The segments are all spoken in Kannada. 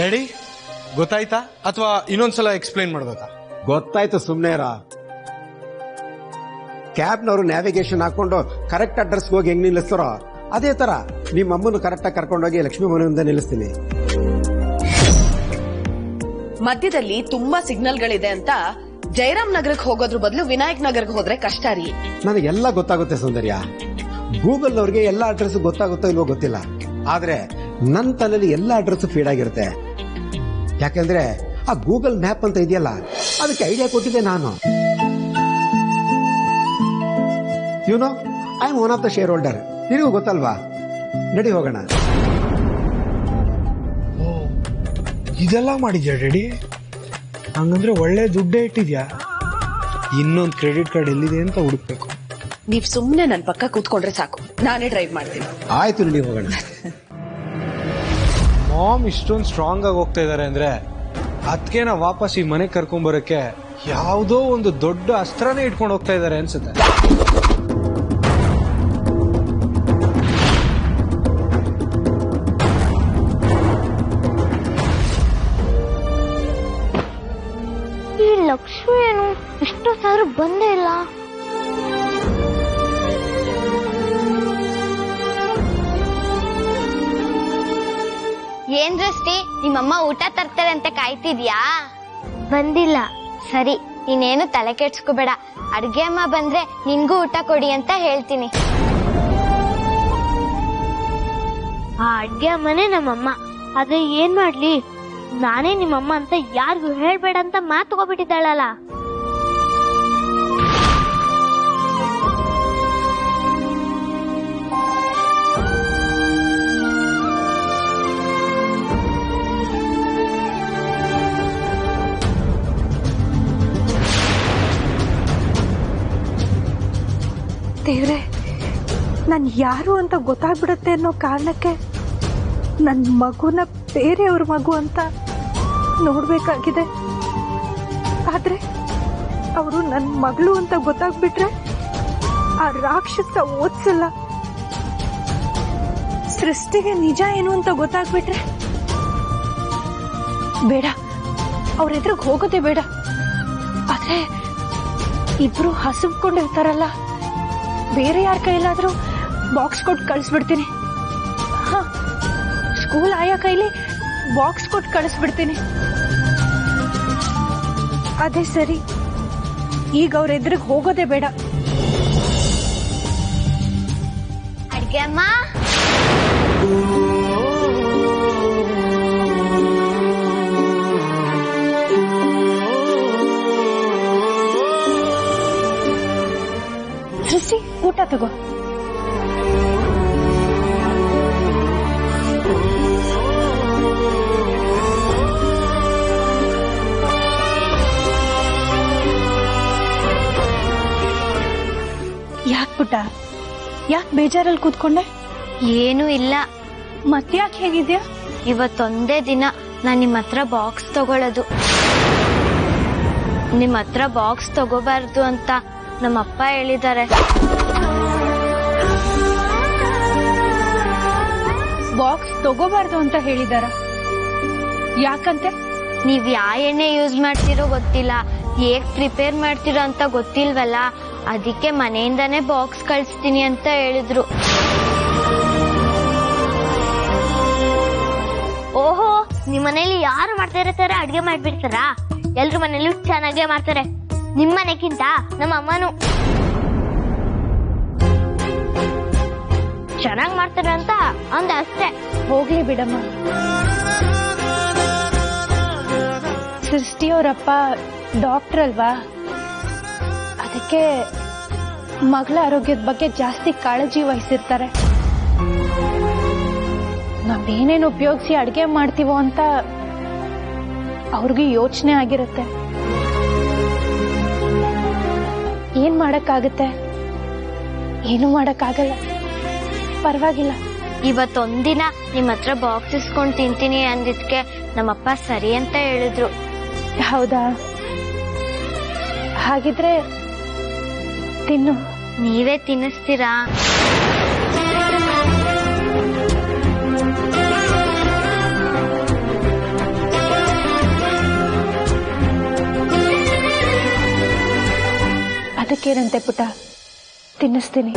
ರೆಡಿ ಗೊತ್ತಾಯ್ತಾ? ಅಥವಾ ಇನ್ನೊಂದ್ಸಲ ಎಕ್ಸ್ಪ್ಲೈನ್ ಮಾಡ್ಬೇಕಾ? ಗೊತ್ತಾಯ್ತು ಸುಮ್ನೆ ರಾ ಕ್ಯಾಬ್ನವರು ನ್ಯಾವಿಗೇಷನ್ ಹಾಕೊಂಡು ಕರೆಕ್ಟ್ ಅಡ್ರೆಸ್ಗೆ ಹೋಗಿ ಹೆಂಗ್ ನಿಲ್ಲಿಸ್ತಾರೋ ಅದೇ ತರ ನಿಮ್ಮ ಅಮ್ಮನ ಕರೆಕ್ಟಾಗಿ ಕರ್ಕೊಂಡೋಗಿ ಲಕ್ಷ್ಮೀ ಮನೆಯಿಂದ ನಿಲ್ಲಿಸ್ತೀನಿ. ಮಧ್ಯದಲ್ಲಿ ತುಂಬಾ ಸಿಗ್ನಲ್ಗಳಿದೆ ಅಂತ ಜಯರಾಮ್ ನಗರಕ್ಕೆ ಹೋಗೋದ್ರ ಬದಲು ವಿನಾಯಕ್ ನಗರಕ್ಕೆ ಹೋದ್ರೆ ಕಷ್ಟ ರೀ. ನನಗೆಲ್ಲ ಗೊತ್ತಾಗುತ್ತೆ ಸೌಂದರ್ಯ. ಗೂಗಲ್ ಅವ್ರಿಗೆ ಎಲ್ಲ ಅಡ್ರೆಸ್ ಗೊತ್ತಾಗುತ್ತೋ ಇಲ್ವೋ ಗೊತ್ತಿಲ್ಲ. ಆದ್ರೆ ನನ್ನ ತಲೆಯಲ್ಲಿ ಎಲ್ಲ ಅಡ್ರೆಸ್ ಫೀಡ್ ಆಗಿರುತ್ತೆ. ಯಾಕಂದ್ರೆ ಆ ಗೂಗಲ್ ಮ್ಯಾಪ್ ಅಂತ ಇದೆಯಲ್ಲ ಅದಕ್ಕೆ ಐಡಿಯಾ ಕೊಟ್ಟಿದ್ದೆ ನಾನು. You know I am one of the shareholder ನಿನಗೂ ಗೊತ್ತಲ್ವಾ? ನಡಿ ಹೋಗೋಣ. ಇದೆಲ್ಲ ಮಾಡಿದ್ಯಾ ರೆಡಿ? ಹಂಗಂದ್ರೆ ಒಳ್ಳೆ ದುಡ್ಡೇ ಇಟ್ಟಿದ್ಯಾ? ಇನ್ನೊಂದು ಕ್ರೆಡಿಟ್ ಕಾರ್ಡ್ ಎಲ್ಲಿದೆ ಅಂತ ಹುಡುಕ್ಬೇಕು. ನೀವ್ ಸುಮ್ನೆ ನನ್ನ ಪಕ್ಕ ಕೂತ್ಕೊಂಡ್ರೆ ಸಾಕು. ನಾನೇ ಡ್ರೈವ್ ಮಾಡ್ತೀನಿ. ಆಯ್ತು ನಡಿ ಹೋಗೋಣ. ಮಾಮ್ ಇಷ್ಟೊಂದು ಸ್ಟ್ರಾಂಗ್ ಆಗಿ ಹೋಗ್ತಾ ಇದಾರೆ ಅಂದ್ರೆ ನಾವು ವಾಪಸ್ ಈ ಮನೆಗೆ ಬರೋಕೆ ಯಾವುದೋ ಒಂದು ದೊಡ್ಡ ಅಸ್ತ್ರನೇ ಇಟ್ಕೊಂಡು ಹೋಗ್ತಾ ಇದ್ದಾರೆ ಅನ್ಸುತ್ತೆ. ಲಕ್ಷ್ಮಿ ಏನು ಇಷ್ಟು ಸಾವಿರ ಬಂದೇ ಏನ್ ದೃಷ್ಟಿ? ನಿಮ್ಮಮ್ಮ ಊಟ ತರ್ತಾರೆ ಅಂತ ಕಾಯ್ತಿದ್ಯಾ? ಬಂದಿಲ್ಲ. ಸರಿ ನೀನೇನು ತಲೆ ಕೆಡ್ಸ್ಕೋಬೇಡ. ಅಡ್ಗೆ ಅಮ್ಮ ಬಂದ್ರೆ ನಿನ್ಗೂ ಊಟ ಕೊಡಿ ಅಂತ ಹೇಳ್ತೀನಿ. ಆ ಅಡ್ಗೆ ಅಮ್ಮನೇ ನಮ್ಮಮ್ಮ. ಆದ್ರೆ ಏನ್ ಮಾಡ್ಲಿ? ನಾನೇ ನಿಮ್ಮಮ್ಮ ಅಂತ ಯಾರಿಗೂ ಹೇಳ್ಬೇಡ ಅಂತ ಮಾತು ದೇವ್ರೆ, ನಾನು ಯಾರು ಅಂತ ಗೊತ್ತಾಗ್ಬಿಡುತ್ತೆ ಅನ್ನೋ ಕಾರಣಕ್ಕೆ ನನ್ನ ಮಗುನ ಬೇರೆಯವ್ರ ಮಗು ಅಂತ ನೋಡ್ಬೇಕಾಗಿದೆ. ಆದ್ರೆ ಅವರು ನನ್ನ ಮಗಳು ಅಂತ ಗೊತ್ತಾಗ್ಬಿಟ್ರೆ ಆ ರಾಕ್ಷಸ ಓದ್ಸಲ್ಲ. ಸೃಷ್ಟಿಗೆ ನಿಜ ಏನು ಅಂತ ಗೊತ್ತಾಗ್ಬಿಟ್ರೆ ಬೇಡ. ಅವ್ರ ಎದುರಿಗೆ ಹೋಗೋದೇ ಬೇಡ. ಆದ್ರೆ ಇಬ್ರು ಹಸುಬ್ಕೊಂಡಿರ್ತಾರಲ್ಲ ಬೇರೆ ಯಾರ ಕೈಲಾದ್ರೂ ಬಾಕ್ಸ್ ಕೊಟ್ಟು ಕಳಿಸ್ಬಿಡ್ತೀನಿ. ಸ್ಕೂಲ್ ಆಯಾ ಕೈಲಿ ಬಾಕ್ಸ್ ಕೊಟ್ಟು ಕಳಿಸ್ಬಿಡ್ತೀನಿ. ಅದೇ ಸರಿ. ಈಗ ಅವ್ರ ಎದುರಿಗೆ ಹೋಗೋದೇ ಬೇಡ. ಅಡ್ಗೆ ಅಮ್ಮ. ಸೃಷ್ಟಿ ಊಟ ತಗೋ. ಯಾಕೆ ಪುಟ್ಟ? ಯಾಕೆ ಬೇಜಾರಲ್ಲಿ ಕೂತ್ಕೊಂಡೆ? ಏನೂ ಇಲ್ಲ. ಮತ್ತ್ಯಾಕೆ ಹೇಗಿದ್ಯಾ? ಇವತ್ತೊಂದೇ ದಿನ ನಾನು ನಿಮ್ಮ ಹತ್ರ ಬಾಕ್ಸ್ ತಗೊಳ್ಳೋದು ನಿಮ್ಮ ಹತ್ರ ಬಾಕ್ಸ್ ತಗೋಬಾರ್ದು ಅಂತ ನಮ್ಮಪ್ಪ ಹೇಳಿದ್ದಾರೆ. ಬಾಕ್ಸ್ ತಗೋಬಾರ್ದು ಅಂತ ಹೇಳಿದಾರ. ಯಾಕಂತೆ? ನೀವ್ ಯಾ ಎಣ್ಣೆ ಯೂಸ್ ಮಾಡ್ತಿರೋ ಗೊತ್ತಿಲ್ಲ. ಹೇಗ್ ಪ್ರಿಪೇರ್ ಮಾಡ್ತಿರೋ ಅಂತ ಗೊತ್ತಿಲ್ವಲ್ಲ? ಅದಕ್ಕೆ ಮನೆಯಿಂದಾನೇ ಬಾಕ್ಸ್ ಕಳಿಸ್ತೀನಿ ಅಂತ ಹೇಳಿದ್ರು. ಓಹೋ ನಿಮ್ ಮನೇಲಿ ಯಾರು ಮಾಡ್ತಾ ಇರ್ತಾರೆ ಅಡ್ಗೆ ಮಾಡ್ಬಿಡ್ತಾರಾ? ಎಲ್ರು ಮನೇಲಿ ಚೆನ್ನಾಗೇ ಮಾಡ್ತಾರೆ. ನಿಮ್ ಮನೆಗಿಂತ ನಮ್ಮ ಅಮ್ಮನು ಚೆನ್ನಾಗಿ ಮಾಡ್ತಾರೆ ಅಂತ ಅಂದ ಅಷ್ಟೇ. ಹೋಗ್ಲಿ ಬಿಡಮ್ಮ. ಸೃಷ್ಟಿಯವರಪ್ಪ ಡಾಕ್ಟರ್ ಅಲ್ವಾ? ಅದಕ್ಕೆ ಮಗಳ ಆರೋಗ್ಯದ ಬಗ್ಗೆ ಜಾಸ್ತಿ ಕಾಳಜಿ ವಹಿಸಿರ್ತಾರೆ. ನಾವೇನೇನು ಉಪಯೋಗಿಸಿ ಅಡುಗೆ ಮಾಡ್ತೀವೋ ಅಂತ ಅವ್ರಿಗೂ ಯೋಚನೆ ಆಗಿರುತ್ತೆ. ಏನ್ ಮಾಡಕ್ಕಾಗತ್ತೆ? ಏನು ಮಾಡಕ್ಕಾಗಲ್ಲ. ಪರವಾಗಿಲ್ಲ. ಇವತ್ತೊಂದಿನ ನಿಮ್ ಹತ್ರ ಬಾಕ್ಸ್ ಇಸ್ಕೊಂಡ್ ತಿಂತೀನಿ ಅಂದಿದ್ಕೆ ನಮ್ಮಪ್ಪ ಸರಿ ಅಂತ ಹೇಳಿದ್ರು. ಹೌದಾ? ಹಾಗಿದ್ರೆ ತಿನ್ನು. ನೀವೇ ತಿನ್ನಿಸ್ತೀರಾ? ಅದಕ್ಕೇನಂತೆ ಪುಟ. ತಿನ್ನಿಸ್ತೀನಿ.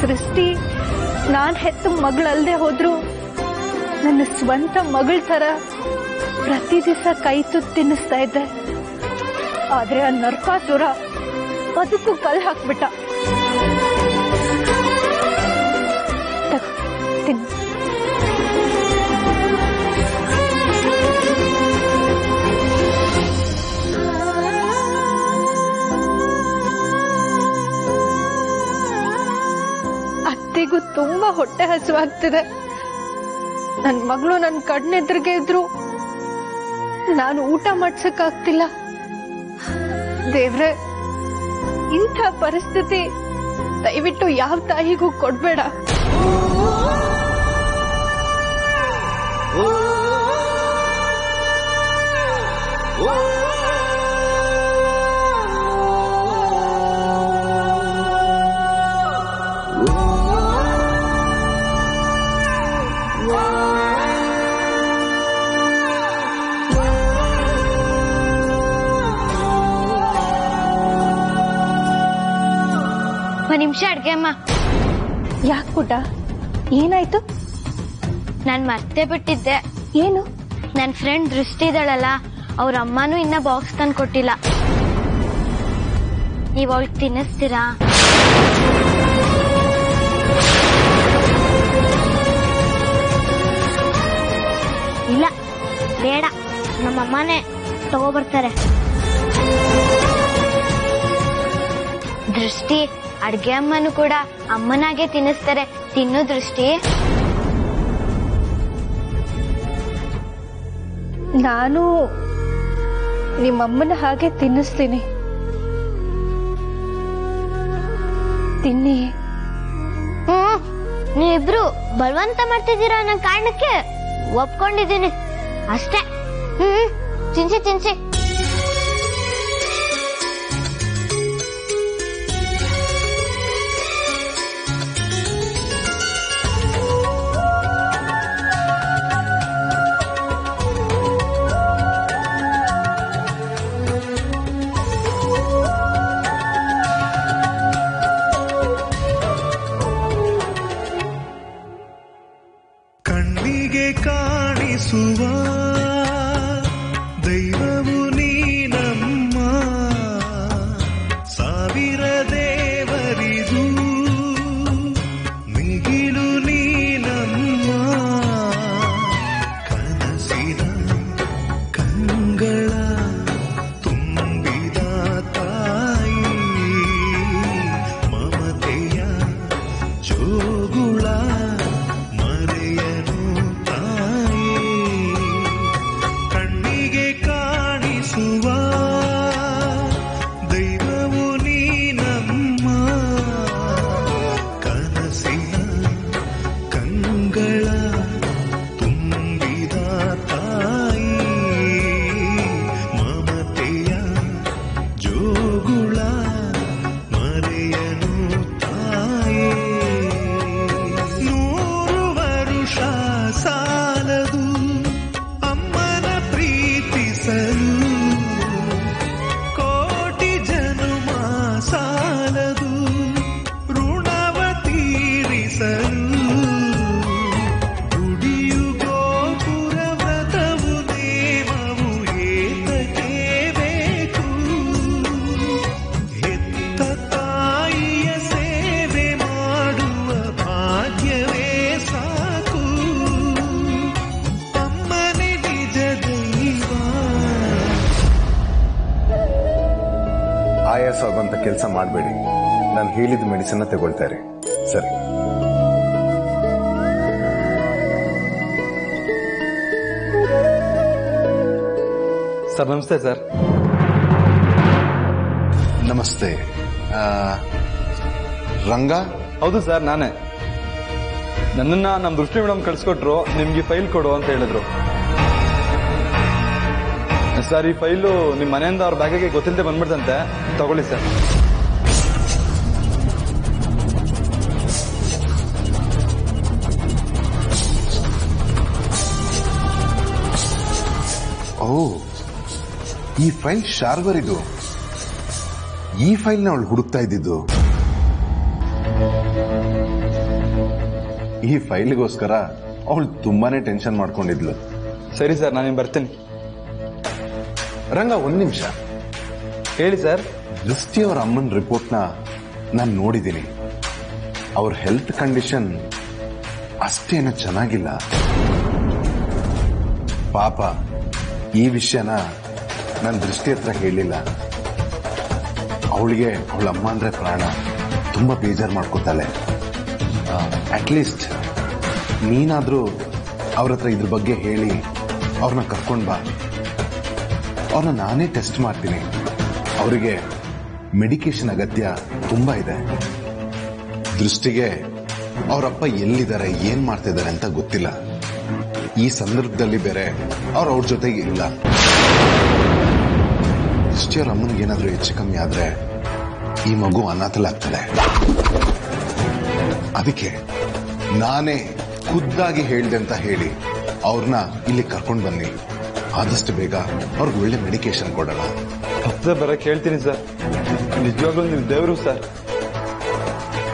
ಸೃಷ್ಟಿ, ನಾನ್ ಹೆತ್ತ ಮಗಳಲ್ದೆ ಹೋದ್ರು ನನ್ನ ಸ್ವಂತ ಮಗಳ ತರ ಪ್ರತಿ ದಿವಸ ಕೈ ತುತ್ತು ತಿನ್ನಿಸ್ತಾ ಇದ್ದೆ. ಆದ್ರೆ ಆ ನರ್ಕಾಸುರ ಅದಕ್ಕೂ ಕಲ್ ಹಾಕ್ಬಿಟ್ಟ. ಹೊಟ್ಟೆ ಹಸುವಾಗ್ತಿದೆ. ನನ್ ಮಗಳು ನನ್ ಕಣ್ಣೆದ್ರಿಗೆ ಇದ್ರು. ನಾನು ಊಟ ಮಾಡ್ಸಕ್ಕಾಗ್ತಿಲ್ಲ. ದೇವ್ರೆ, ಇಂಥ ಪರಿಸ್ಥಿತಿ ದಯವಿಟ್ಟು ಯಾವ ತಾಯಿಗೂ ಕೊಡ್ಬೇಡ. ಅಮ್ಮ. ಯಾಕೆ ಪುಟ ಏನಾಯ್ತು? ನಾನ್ ಮತ್ತೆ ಬಿಟ್ಟಿದ್ದೆ. ಏನು? ನನ್ನ ಫ್ರೆಂಡ್ ದೃಷ್ಟಿ ಇದ್ದಾಳಲ್ಲ ಅವ್ರ ಅಮ್ಮನೂ ಇನ್ನ ಬಾಕ್ಸ್ ತಂದು ಕೊಟ್ಟಿಲ್ಲ. ನೀವು ಅವಳಿಗೆ ತಿನ್ನಿಸ್ತೀರಾ? ಇಲ್ಲ ಬೇಡ. ನಮ್ಮಮ್ಮನೇ ತಗೋಬರ್ತಾರೆ. ದೃಷ್ಟಿ ಅಡ್ಗೆ ಅಮ್ಮನು ಕೂಡ ಅಮ್ಮನಾಗೆ ತಿನ್ನಿಸ್ತಾರೆ. ತಿನ್ನೋ ದೃಷ್ಟಿ? ನಾನು ನಿಮ್ಮಮ್ಮನ ಹಾಗೆ ತಿನ್ನಿಸ್ತೀನಿ. ತಿನ್ನಿ. ಹ್ಮ್ ನೀವಿಬ್ರು ಬಲವಂತ ಮಾಡ್ತಿದ್ದೀರಾ ಅನ್ನೋ ಕಾರಣಕ್ಕೆ ಒಪ್ಕೊಂಡಿದ್ದೀನಿ. ಅಷ್ಟೇ. ಹ್ಮ್ ತಿನ್ಸಿ ತಿನ್ಸಿ ಆಯಾಸ ಆಗುವಂತ ಕೆಲಸ ಮಾಡಬೇಡಿ. ನಾನು ಹೇಳಿದ ಮೆಡಿಸಿನ್ ತಗೊಳ್ತಾರೆ. ಸರಿ. ಸರ್ ನಮಸ್ತೆ ಸರ್. ನಮಸ್ತೆ. ರಂಗ? ಹೌದು ಸರ್ ನಾನೇ. ನನ್ನನ್ನ ನಮ್ಮ ದೃಷ್ಟಿ ಮೇಡಮ್ ಕಳ್ಸಿಕೊಟ್ರು ನಿಮ್ಗೆ ಫೈಲ್ ಕೊಡು ಅಂತ ಹೇಳಿದ್ರು. ಸರ್ ಈ ಫೈಲು ನಿಮ್ ಮನೆಯಿಂದ ಅವ್ರ ಬ್ಯಾಗಿಗೆ ಗೊತ್ತಿಲ್ಲದೆ ಬಂದ್ಬಿಡ್ತಂತೆ. ತಗೊಳ್ಳಿ ಸರ್. ಓ ಈ ಫೈಲ್ ಶಾರ್ವರ್ ಇದು ಈ ಫೈಲ್ನ ಅವಳು ಹುಡುಕ್ತಾ ಇದ್ದಿದ್ದು. ಈ ಫೈಲ್ಗೋಸ್ಕರ ಅವಳು ತುಂಬಾನೇ ಟೆನ್ಷನ್ ಮಾಡ್ಕೊಂಡಿದ್ಲು. ಸರಿ ಸರ್ ನಾನು ಬರ್ತೀನಿ. ರಂಗ ಒಂದ್ ನಿಮಿಷ. ಹೇಳಿ ಸರ್. ದೃಷ್ಟಿ ಅವರ ಅಮ್ಮನ ರಿಪೋರ್ಟ್ನ ನಾನು ನೋಡಿದ್ದೀನಿ ಅವ್ರ ಹೆಲ್ತ್ ಕಂಡೀಷನ್ ಅಷ್ಟೇನು ಚೆನ್ನಾಗಿಲ್ಲ. ಪಾಪ, ಈ ವಿಷಯನ ನನ್ನ ದೃಷ್ಟಿ ಹತ್ರ ಹೇಳಿಲ್ಲ. ಅವಳಿಗೆ ಅವಳ ಅಮ್ಮ ಅಂದ್ರೆ ಪ್ರಾಣ. ತುಂಬಾ ಬೇಜಾರು ಮಾಡ್ಕೊತಾಳೆ. ಅಟ್ಲೀಸ್ಟ್ ನೀನಾದ್ರೂ ಅವ್ರ ಹತ್ರ ಇದ್ರ ಬಗ್ಗೆ ಹೇಳಿ ಅವ್ರನ್ನ ಕರ್ಕೊಂಡ್ ಬಾ. ಅವ್ರನ್ನ ನಾನೇ ಟೆಸ್ಟ್ ಮಾಡ್ತೀನಿ. ಅವರಿಗೆ ಮೆಡಿಕೇಶನ್ ಅಗತ್ಯ ತುಂಬಾ ಇದೆ. ದೃಷ್ಟಿಗೆ ಅವರಪ್ಪ ಎಲ್ಲಿದ್ದಾರೆ, ಏನ್ ಮಾಡ್ತಿದ್ದಾರೆ ಅಂತ ಗೊತ್ತಿಲ್ಲ. ಈ ಸಂದರ್ಭದಲ್ಲಿ ಬೇರೆ ಅವ್ರ ಅವ್ರ ಜೊತೆಗೆ ಇಲ್ಲ. ದೃಷ್ಟಿಯವ್ರ ಅಮ್ಮನಿಗೆ ಏನಾದ್ರೂ ಹೆಚ್ಚು ಕಮ್ಮಿ ಆದ್ರೆ ಈ ಮಗು ಅನಾಥಲಾಗ್ತದೆ ಅದಕ್ಕೆ ನಾನೇ ಖುದ್ದಾಗಿ ಹೇಳ್ದೆ ಅಂತ ಹೇಳಿ ಅವ್ರನ್ನ ಇಲ್ಲಿ ಕರ್ಕೊಂಡು ಬನ್ನಿ. ಆದಷ್ಟು ಬೇಗ ಅವ್ರಿಗೆ ಒಳ್ಳೆ ಮೆಡಿಕೇಶನ್ ಕೊಡೋಣ. ಹತ್ರ ಬರಕ್ಕೆ ಹೇಳ್ತೀನಿ ಸರ್. ನಿಜವಾಗ್ಲೂ ನೀವು ದೇವರು ಸರ್.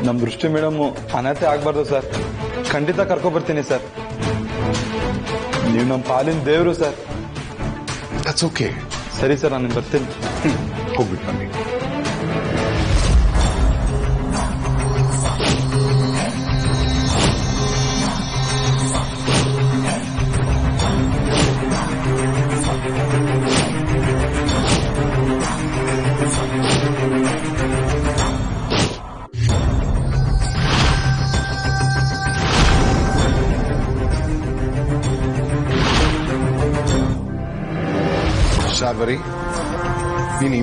ನಮ್ ದೃಷ್ಟಿ ಮೇಡಮ್ ಅನಾಥೆ ಆಗ್ಬಾರ್ದು ಸರ್. ಖಂಡಿತ ಕರ್ಕೊ ಬರ್ತೀನಿ ಸರ್. ನೀವು ನಮ್ಮ ಪಾಲಿನ ದೇವರು ಸರ್. ಓಕೆ ಸರಿ ಸರ್ ನಾನು ಬರ್ತೀನಿ. ಹೋಗ್ಬಿಟ್ಟು ಬನ್ನಿ.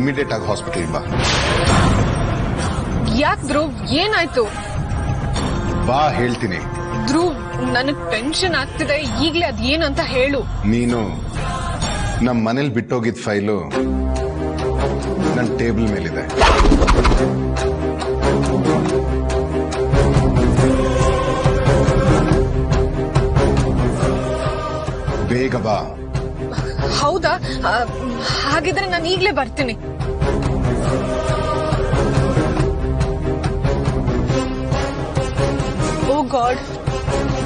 ಇಮಿಡಿಯೇಟ್ ಆಗಿ ಹಾಸ್ಪಿಟಲ್ ಬಾ. ಯಾಕ್ ಧ್ರುವ್? ಏನಾಯ್ತು? ಬಾ ಹೇಳ್ತೀನಿ. ಧ್ರುವ್ ನನಗೆ ಟೆನ್ಷನ್ ಆಗ್ತಿದೆ. ಈಗಲೇ ಅದ್ ಏನಂತ ಹೇಳು. ನೀನು ನಮ್ಮ ಮನೇಲಿ ಬಿಟ್ಟೋಗಿದ್ ಫೈಲು ನನ್ನ ಟೇಬಲ್ ಮೇಲಿದೆ. ಬೇಗ ಬಾ. ಹೌದಾ? ಆ, ಹಾಗಿದ್ರೆ ನಾನು ಈಗಲೇ ಬರ್ತೀನಿ. ಗಾಡ್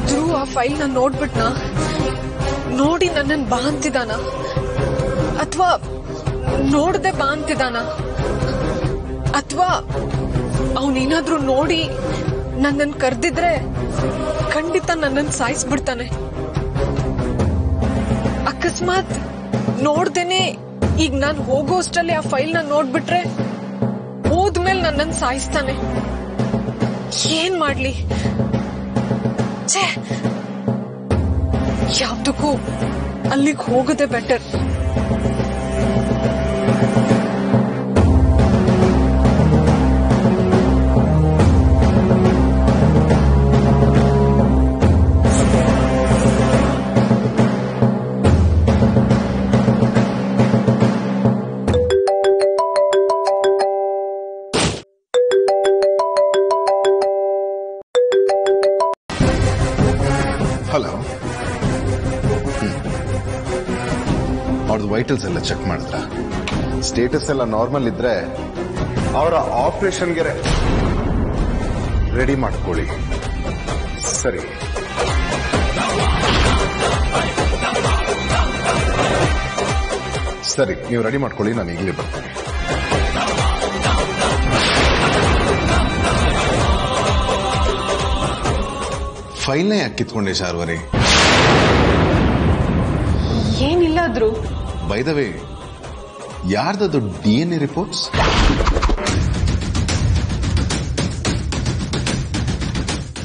ಧ್ರೂ ಆ ಫೈಲ್ನ ನೋಡ್ಬಿಟ್ನಾ, ನೋಡಿ ನನ್ನನ್ ಬಾ ಅಥವಾ ನೋಡ್ದೆ ಬಾ ಅಥವಾ ಅವನೇನಾದ್ರೂ ನೋಡಿ ನನ್ನನ್ ಕರ್ದಿದ್ರೆ ಖಂಡಿತ ನನ್ನನ್ ಸಾಯಿಸ್ಬಿಡ್ತಾನೆ. ಅಕಸ್ಮಾತ್ ನೋಡ್ದೇನೆ ಈಗ ನಾನ್ ಹೋಗೋಷ್ಟಲ್ಲಿ ಆ ಫೈಲ್ನ ನೋಡ್ಬಿಟ್ರೆ ಹೋದ್ಮೇಲೆ ನನ್ನನ್ ಸಾಯಿಸ್ತಾನೆ. ಏನ್ ಮಾಡ್ಲಿ? ಛೇ ಯಾವ್ದಕ್ಕೂ ಅಲ್ಲಿಗೆ ಹೋಗೋದೇ ಬೆಟರ್ ವೈಟಲ್ಸ್ ಎಲ್ಲ ಚೆಕ್ ಮಾಡಿದ್ರ ಸ್ಟೇಟಸ್ ಎಲ್ಲ ನಾರ್ಮಲ್ ಇದ್ರೆ ಅವರ ಆಪರೇಷನ್ಗೆ ರೆಡಿ ಮಾಡ್ಕೊಳ್ಳಿ. ಸರಿ. ಸರಿ, ನೀವು ರೆಡಿ ಮಾಡ್ಕೊಳ್ಳಿ, ನಾನು ಈಗಲೇ ಬರ್ತೀನಿ. ಫೈಲ್ನೇ ಯಾಕೆ ಕಿತ್ಕೊಂಡೆ ಶಾರ್ವರಿ? ಏನಿಲ್ಲ Dhruv by the way ಯಾರ್ದದು D N A reports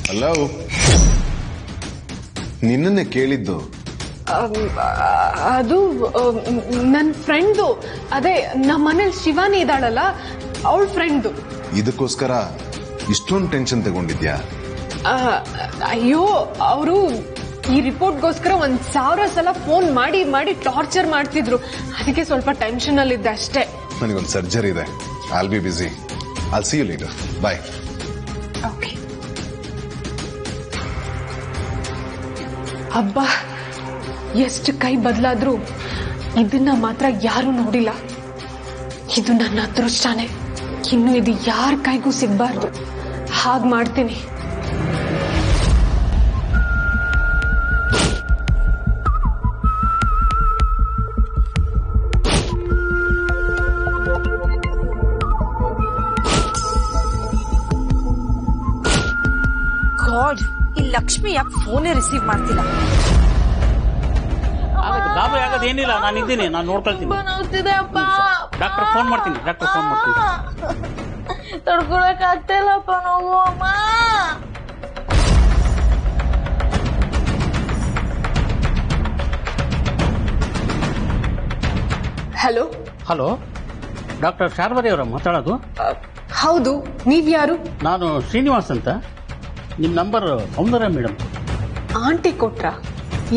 hello ನಿನ್ನನ್ನೇ ಕೇಳಿದ್ದು. ಅದು ನನ್ನ ನನ್ ಫ್ರೆಂಡ್ದು. ಅದೇ ನಮ್ಮ ಮನೇಲಿ ಶಿವಾನಿ ಇದ್ದಾಳಲ್ಲ ಅವಳ ಫ್ರೆಂಡ್ದು. ಇದಕ್ಕೋಸ್ಕರ ಇಷ್ಟೊಂದು ಟೆನ್ಷನ್ ತಗೊಂಡಿದ್ಯಾ? ಅಯ್ಯೋ ಅವರು ಈ ರಿಪೋರ್ಟ್ಗೋಸ್ಕರ ಒಂದ್ ಸಾವಿರ ಸಲ ಫೋನ್ ಮಾಡಿ ಮಾಡಿ ಟಾರ್ಚರ್ ಮಾಡ್ತಿದ್ರು. ಅದಕ್ಕೆ ಸ್ವಲ್ಪ ಟೆನ್ಷನ್ ಅಲ್ಲಿದ್ದೆ ಅಷ್ಟೇ. ನನಗೊಂದು ಸರ್ಜರಿ ಇದೆ. I'll be busy I'll see you later bye okay ಅಬ್ಬಾ ಎಷ್ಟು ಕೈ ಬದಲಾದ್ರೂ ಇದನ್ನ ಮಾತ್ರ ಯಾರು ನೋಡಿಲ್ಲ. ಇದು ನನ್ನ ಅದೃಷ್ಟನೇ. ಇನ್ನು ಇದು ಯಾರ ಕೈಗೂ ಸಿಗ್ಬಾರ್ದು. ಹಾಗೆ ಮಾಡ್ತೀನಿ. ಲಕ್ಷ್ಮಿ ಯಾಕೆ ಫೋನೇ ರಿಸೀವ್ ಮಾಡ್ತಿಲ್ಲ. ಗಾಬರಿ ಆಗೋದು ಏನಿಲ್ಲ ನಾನು ಇದ್ದೀನಿ ನಾನು ನೋಡ್ಕೊಳ್ತೀನಿ. ಡಾಕ್ಟರ್ ಫೋನ್ ಮಾಡ್ತೀನಿ ಡಾಕ್ಟರ್ ಫೋನ್ ಮಾಡ್ತೀನಿ. ತಡ್ಕೊಳಕ್ ಆಗ್ತಿಲ್ಲಪ್ಪ ನೋವು ಅಮ್ಮ. ಹಲೋ? ಹಲೋ? ಡಾಕ್ಟರ್ ಶಾರ್ವರಿ ಅವರ ಮಾತಾಡೋದು? ಹೌದು ನೀವ್ಯಾರು? ನಾನು ಶ್ರೀನಿವಾಸ್ ಅಂತ. ನಿಮ್ಮ ನಂಬರ್ ಅವನರ ಮೇಡಮ್. ಆಂಟಿ ಕೊಟ್ರ?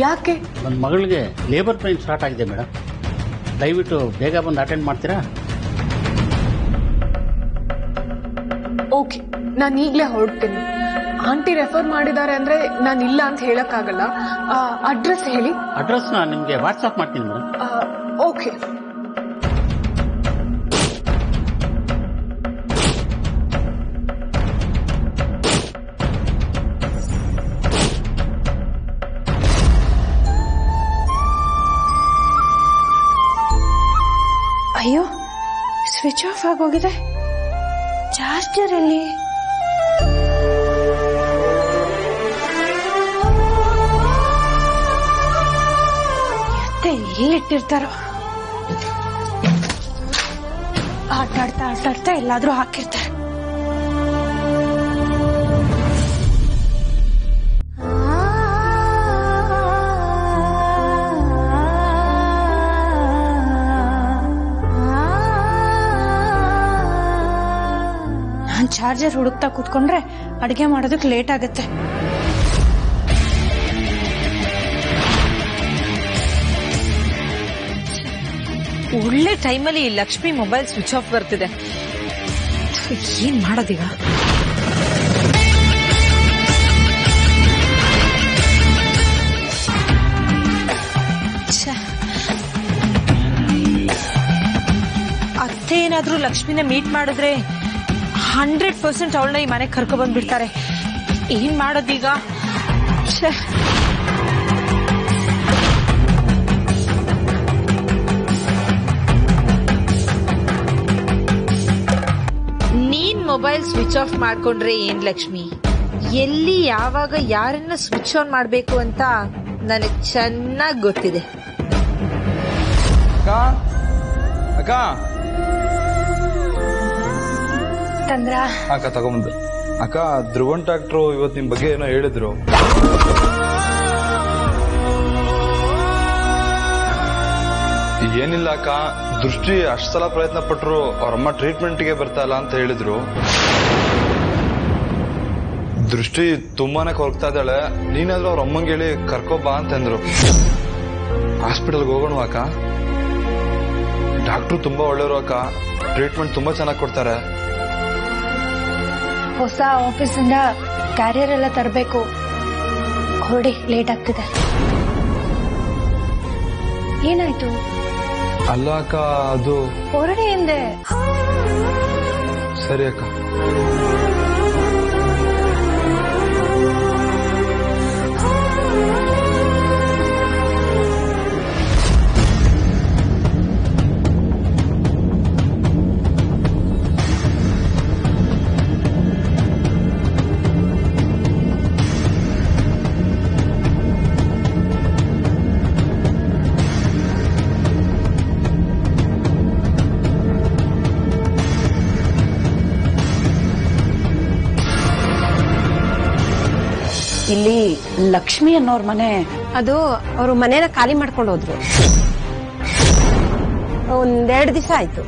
ಯಾಕೆ? ನನ್ನ ಮಗಳಿಗೆ ಲೇಬರ್ ಪೈನ್ ಸ್ಟಾರ್ಟ್ ಆಗಿದೆ ಮೇಡಮ್. ದಯವಿಟ್ಟು ಬೇಗ ಬಂದು ಅಟೆಂಡ್ ಮಾಡ್ತೀರಾ? ಓಕೆ ನಾನು ಈಗಲೇ ಹೊರಡ್ತೀನಿ. ಆಂಟಿ ರೆಫರ್ ಮಾಡಿದ್ದಾರೆ ಅಂದ್ರೆ ನಾನು ಇಲ್ಲ ಅಂತ ಹೇಳಕ್ಕಾಗಲ್ಲ. ಅಡ್ರೆಸ್ ಹೇಳಿ. ಅಡ್ರೆಸ್ನ ನಿಮಗೆ ವಾಟ್ಸಪ್ ಮಾಡ್ತೀನಿ ಮೇಡಮ್. ಓಕೆ. ಆಫ್ ಆಗೋಗಿದೆ ಚಾರ್ಜರ್ ಎಲ್ಲಿ? ಮತ್ತೆ ಎಲ್ಲಿಟ್ಟಿರ್ತಾರೋ? ಆಟಾಡ್ತಾ ಆಟಾಡ್ತಾ ಎಲ್ಲಾದ್ರೂ ಹಾಕಿರ್ತಾರೆ. ಚಾರ್ಜರ್ ಹುಡುಕ್ತಾ ಕೂತ್ಕೊಂಡ್ರೆ ಅಡಿಗೆ ಮಾಡೋದಕ್ಕೆ ಲೇಟ್ ಆಗುತ್ತೆ. ಒಳ್ಳೆ ಟೈಮಲ್ಲಿ ಈ ಲಕ್ಷ್ಮಿ ಮೊಬೈಲ್ ಸ್ವಿಚ್ ಆಫ್ ಬರ್ತಿದೆ. ಏನ್ ಮಾಡೋದೀಗ. ಅತ್ತೆ ಏನಾದ್ರೂ ಲಕ್ಷ್ಮಿನ ಮೀಟ್ ಮಾಡಿದ್ರೆ ಹಂಡ್ರೆಡ್ ಪರ್ಸೆಂಟ್ ಅವಳನ್ನ ಈ ಮನೆಗೆ ಕರ್ಕೊ ಬಂದ್ಬಿಡ್ತಾರೆ. ಏನ್ ಮಾಡೋದೀಗ? ಛೆ. ನೀನ್ ಮೊಬೈಲ್ ಸ್ವಿಚ್ ಆಫ್ ಮಾಡ್ಕೊಂಡ್ರೆ ಏನ್ ಲಕ್ಷ್ಮಿ? ಎಲ್ಲಿ ಯಾವಾಗ ಯಾರನ್ನ ಸ್ವಿಚ್ ಆನ್ ಮಾಡಬೇಕು ಅಂತ ನನಗೆ ಚೆನ್ನಾಗಿ ಗೊತ್ತಿದೆ. ಅಕ್ಕ? ಅಕ್ಕ? ಅಕ್ಕ, ತಗೊಂಬಂದು. ಅಕ್ಕ, ಧ್ರುವನ್ ಡಾಕ್ಟ್ರು ಇವತ್ತು ನಿಮ್ ಬಗ್ಗೆ ಏನೋ ಹೇಳಿದ್ರು. ಏನಿಲ್ಲ ಅಕ್ಕ, ದೃಷ್ಟಿ ಅಷ್ಟು ಸಲ ಪ್ರಯತ್ನ ಪಟ್ರು ಅವ್ರಮ್ಮ ಟ್ರೀಟ್ಮೆಂಟ್ಗೆ ಬರ್ತಾ ಇಲ್ಲ ಅಂತ ಹೇಳಿದ್ರು. ದೃಷ್ಟಿ ತುಂಬಾನೇ ಕೊರಗ್ತಾ ಇದ್ದಾಳೆ. ನೀನಾದ್ರೂ ಅವ್ರ ಅಮ್ಮಂಗೆ ಹೇಳಿ ಕರ್ಕೊಬಾ ಅಂತಂದ್ರು. ಹಾಸ್ಪಿಟಲ್ಗೆ ಹೋಗೋಣ ಅಕ್ಕ. ಡಾಕ್ಟ್ರು ತುಂಬಾ ಒಳ್ಳೆಯವರು ಅಕ್ಕ. ಟ್ರೀಟ್ಮೆಂಟ್ ತುಂಬಾ ಚೆನ್ನಾಗಿ ಕೊಡ್ತಾರೆ. ಹೊಸ ಆಫೀಸಿಂದ ಕ್ಯಾರಿಯರ್ ಎಲ್ಲ ತರಬೇಕು. ಹೊರಡಿ ಲೇಟ್ ಆಗ್ತಿದೆ. ಏನಾಯ್ತು? ಅಲ್ಲ ಅಕ್ಕ ಅದು ಹೊರಡಿ ಹಿಂದೆ. ಸರಿ ಅಕ್ಕ. ಇಲ್ಲಿ ಲಕ್ಷ್ಮಿ ಅನ್ನೋರ್ ಮನೆ. ಅದು ಅವರು ಮನೇನ ಖಾಲಿ ಮಾಡ್ಕೊಂಡು ಹೋದ್ರು. ಒಂದೆರಡು ದಿವಸ ಆಯ್ತು.